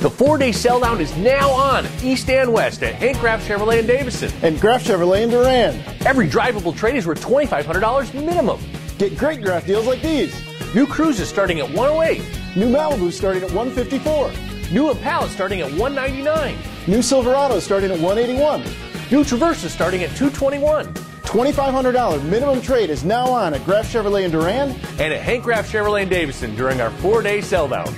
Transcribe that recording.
The four-day sell down is now on east and west at Hank Graff Chevrolet and Davison. And Graff Chevrolet and Durand. Every drivable trade is worth $2,500 minimum. Get great Graff deals like these. New Cruzes starting at 108. New Malibu starting at 154. New Impala starting at 199. New Silverado starting at 181. New Traverse starting at 221. $2,500 minimum trade is now on at Graff Chevrolet and Durand and at Hank Graff Chevrolet and Davison during our four-day sell down.